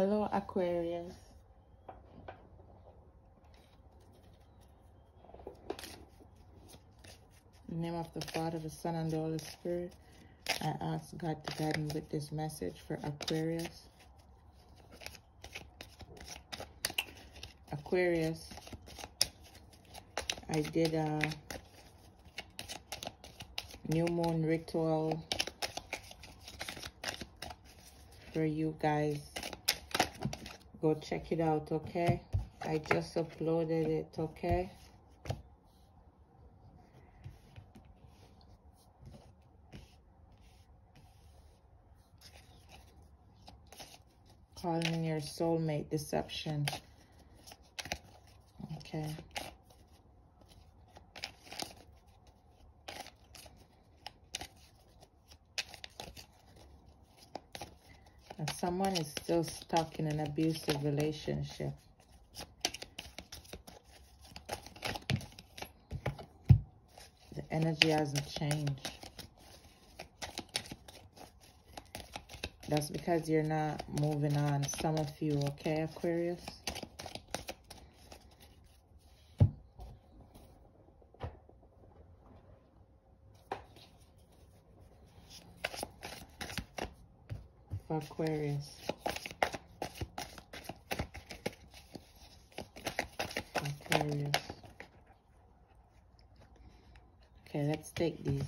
Hello, Aquarius. name of the Father, the Son, and the Holy Spirit. I ask God to guide me with this message for Aquarius. Aquarius, I did a new moon ritual for you guys. Go check it out, okay? I just uploaded it, okay? calling your soulmate deception. Okay. And someone is still stuck in an abusive relationship. The energy hasn't changed. That's because you're not moving on. Some of you, okay, Aquarius? Aquarius. Aquarius. Okay, let's take these.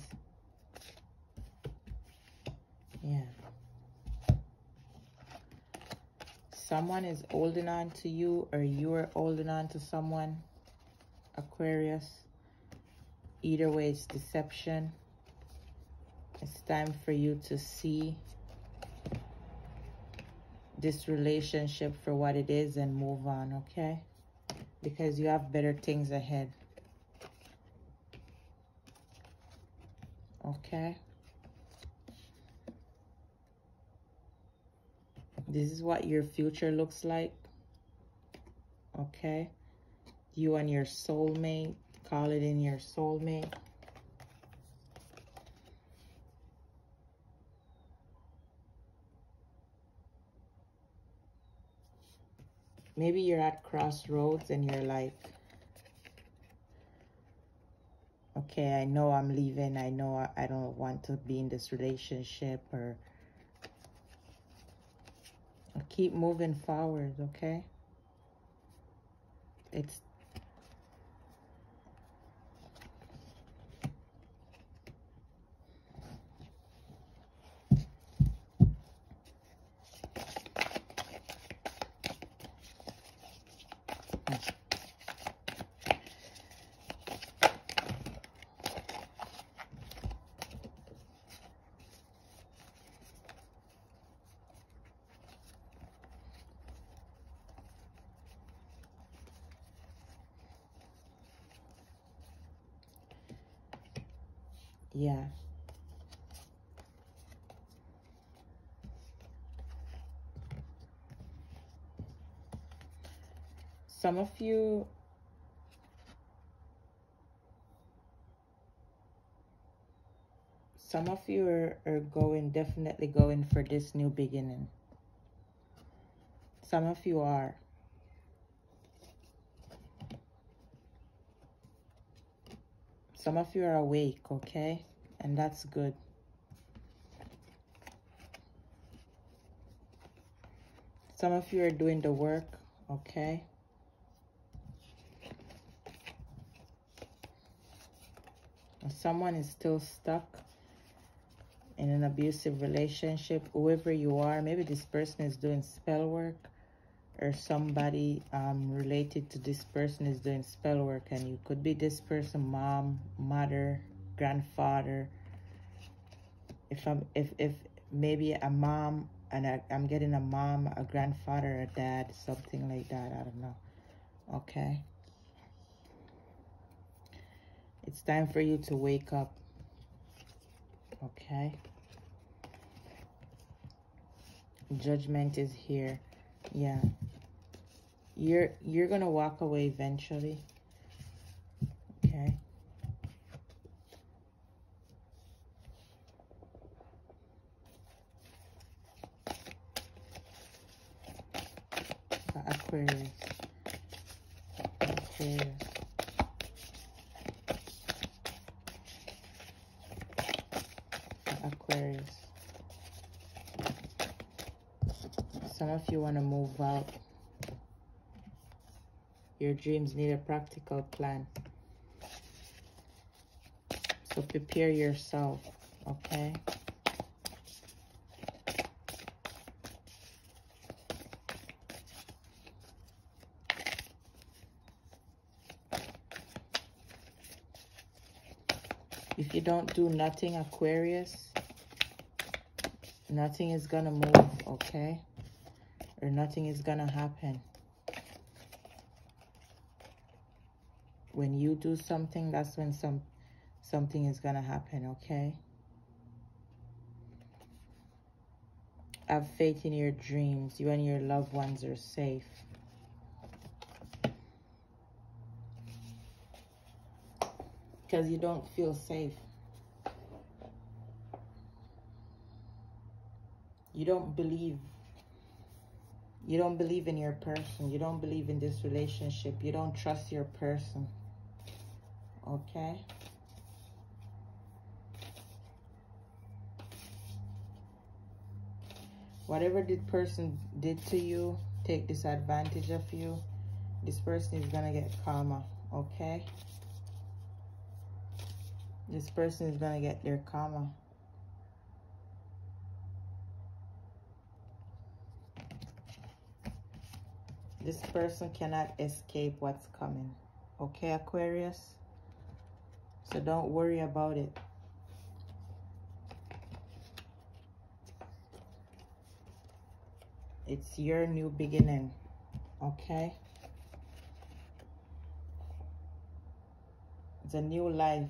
Yeah. Someone is holding on to you or you're holding on to someone, Aquarius. Either way, it's deception. It's time for you to see this relationship for what it is and move on, okay? Because you have better things ahead. Okay? This is what your future looks like. Okay. You and your soulmate. Call it in your soulmate. Maybe you're at crossroads and you're like, okay, I know I'm leaving. I know I don't want to be in this relationship or keep moving forward, okay? It's Yeah. Some of you some of you are, are going, definitely going for this new beginning. Some of you are. Some of you are awake, okay? And that's good. Some of you are doing the work, okay? Someone is still stuck in an abusive relationship. Whoever you are, maybe this person is doing spell work or somebody um, related to this person is doing spell work and you could be this person mom mother grandfather. If i'm if if maybe a mom and I, i'm getting a mom a grandfather a dad something like that i don't know. Okay? It's time for you to wake up. Okay? Judgment is here. Yeah you're you're gonna walk away eventually okay Aquarius. Aquarius. Aquarius. Some of you want to move out. Your dreams need a practical plan. So prepare yourself, okay? If you don't do nothing, Aquarius, nothing is going to move, okay? Or nothing is going to happen. When you do something, that's when some something is going to happen, okay? Have faith in your dreams. You and your loved ones are safe. Because you don't feel safe. You don't believe. You don't believe in your person. You don't believe in this relationship. You don't trust your person. Okay? whatever this person did to you take disadvantage of you this person is gonna get karma okay? This person is gonna get their karma. This person cannot escape what's coming okay aquarius so don't worry about it It's your new beginning. Okay? It's a new life.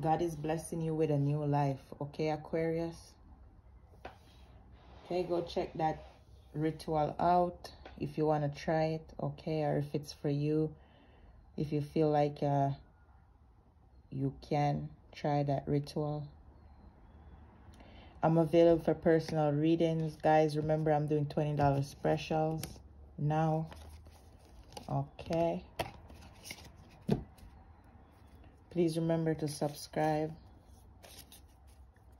God is blessing you with a new life. Okay, Aquarius? Okay, go check that ritual out if you want to try it. Okay, or if it's for you. If you feel like uh, you can try that ritual. I'm available for personal readings. Guys, remember I'm doing $20 specials now. Okay. Please remember to subscribe,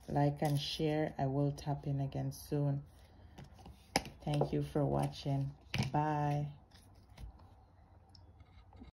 like, and share. I will tap in again soon. Thank you for watching. Bye.